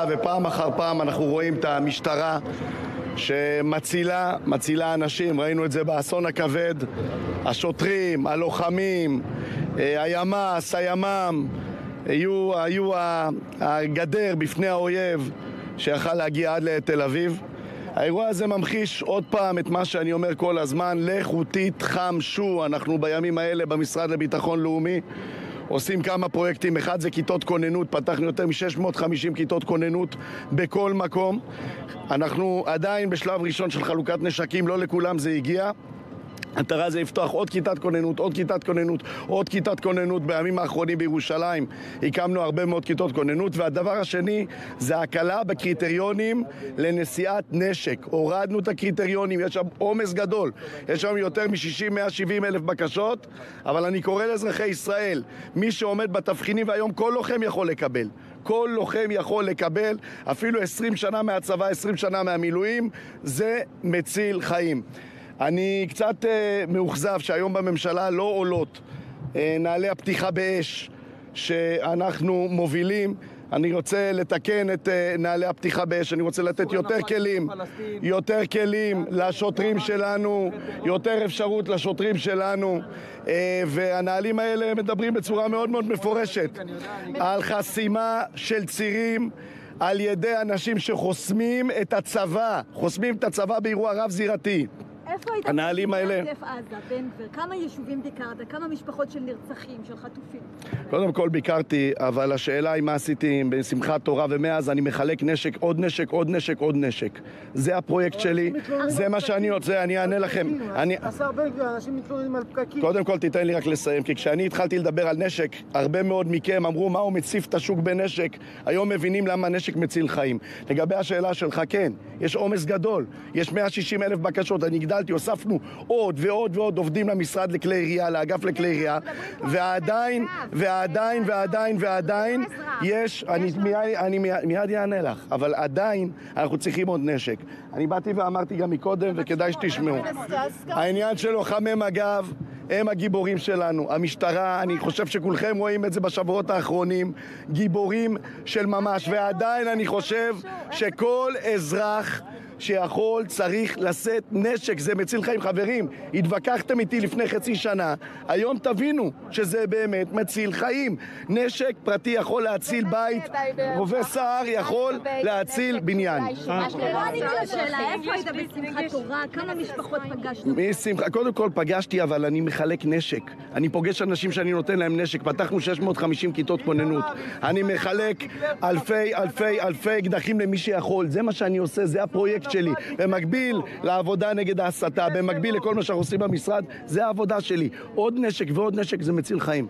ופעם אחר פעם אנחנו רואים את המשטרה שמצילה, מצילה אנשים, ראינו את זה באסון הכבד, השוטרים, הלוחמים, אה, הימ"ס, הימ"מ, היו, היו הגדר בפני האויב שיכל להגיע עד לתל אביב. האירוע הזה ממחיש עוד פעם את מה שאני אומר כל הזמן, לכו תתחמשו, אנחנו בימים האלה במשרד לביטחון לאומי עושים כמה פרויקטים, אחד זה כיתות כוננות, פתחנו יותר מ-650 כיתות כוננות בכל מקום. אנחנו עדיין בשלב ראשון של חלוקת נשקים, לא לכולם זה הגיע. המטרה זה לפתוח עוד כיתת כוננות, עוד כיתת כוננות, עוד כיתת כוננות. בימים האחרונים בירושלים הקמנו הרבה מאוד כיתות כוננות. והדבר השני זה הקלה בקריטריונים לנשיאת נשק. הורדנו את הקריטריונים, יש שם עומס גדול. יש שם יותר מ-60-170 אלף בקשות, אבל אני קורא לאזרחי ישראל, מי שעומד בתבחינים, והיום כל לוחם יכול לקבל. כל לוחם יכול לקבל, אפילו 20 שנה מהצבא, 20 שנה מהמילואים, זה מציל חיים. אני קצת אה, מאוכזב שהיום בממשלה לא עולות אה, נעלי הפתיחה באש שאנחנו מובילים. אני רוצה לתקן את אה, נעלי הפתיחה באש, אני רוצה לתת יותר כלים, יותר כלים לשוטרים שלנו, יותר אפשרות לשוטרים שלנו, אה, והנהלים האלה מדברים בצורה מאוד מאוד מפורשת על חסימה של צירים על ידי אנשים שחוסמים את הצבא, חוסמים את הצבא באירוע רב-זירתי. איפה היית הנהלים האלה- בעוטף עזה, בן גביר? כמה יישובים ביקרת? כמה משפחות של נרצחים, של חטופים? קודם כל ביקרתי, אבל השאלה היא מה עשיתי בשמחת תורה, ומאז אני מחלק נשק, עוד נשק, עוד נשק, עוד נשק. זה הפרויקט שלי, זה מה שאני רוצה, אני אענה לכם. אני... השר בן גביר, אנשים מתלוננים על פקקים. קודם כל תיתן לי רק לסיים, כי כשאני התחלתי לדבר על נשק, הרבה מאוד מכם אמרו מה הוא מציף את השוק בנשק. היום מבינים למה נשק מציל חיים. לגבי השאלה שלך, כן, יש עומס גדול, יש 160 אלף בקשות, אני הגדלתי, הוספנו עוד ועוד ועוד עובדים למשרד לכלי ירייה, לאגף לכלי ירייה, ועדיין, ועדיין, ועדיין, ועדיין, יש, אני מיד- אענה לך, אבל עדיין אנחנו צריכים עוד נשק. אני באתי ואמרתי גם מקודם, וכדאי שתשמעו. העניין של לוחמי מג"ב הם הגיבורים שלנו. המשטרה, אני חושב שכולכם רואים את זה בשבועות האחרונים, גיבורים של ממש. ועדיין אני חושב שכל אזרח שיכול צריך לשאת נשק, זה מציל חיים. חברים, התווכחתם איתי לפני חצי שנה, היום תבינו שזה באמת מציל חיים. נשק פרטי יכול להציל בית, רובה סער יכול להציל בניין. איפה היית בשמחת תורה? כמה משפחות פגשת? קודם כל פגשתי, אבל אני מחלק נשק. אני פוגש אנשים שאני נותן להם נשק. פתחנו 650 כיתות כוננות. אני מחלק אלפי, אלפי, אלפי אקדחים למי שיכול. זה מה שאני עושה, זה הפרויקט שלי. במקביל לעבודה נגד ההסתה, במקביל לכל מה שאנחנו עושים במשרד, זה העבודה שלי. עוד נשק ועוד נשק זה מציל חיים.